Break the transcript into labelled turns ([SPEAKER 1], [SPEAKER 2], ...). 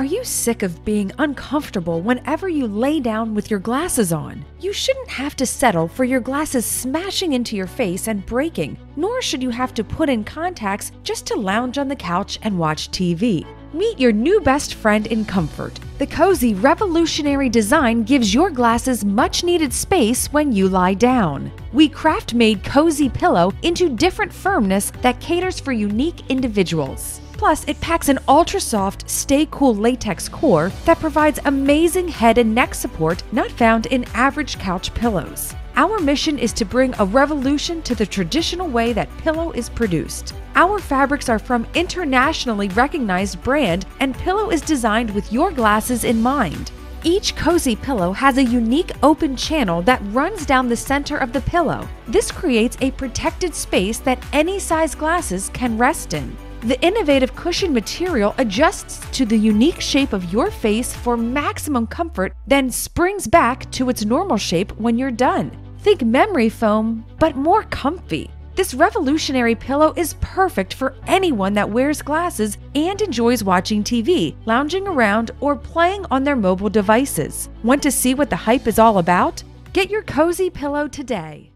[SPEAKER 1] Are you sick of being uncomfortable whenever you lay down with your glasses on? You shouldn't have to settle for your glasses smashing into your face and breaking, nor should you have to put in contacts just to lounge on the couch and watch TV. Meet your new best friend in comfort. The cozy, revolutionary design gives your glasses much needed space when you lie down. We craft made Cozy Pillow into different firmness that caters for unique individuals. Plus, it packs an ultra soft, stay cool latex core that provides amazing head and neck support not found in average couch pillows. Our mission is to bring a revolution to the traditional way that pillow is produced. Our fabrics are from internationally recognized brand and pillow is designed with your glasses in mind. Each cozy pillow has a unique open channel that runs down the center of the pillow. This creates a protected space that any size glasses can rest in. The innovative cushion material adjusts to the unique shape of your face for maximum comfort, then springs back to its normal shape when you're done. Think memory foam, but more comfy. This revolutionary pillow is perfect for anyone that wears glasses and enjoys watching TV, lounging around, or playing on their mobile devices. Want to see what the hype is all about? Get your cozy pillow today.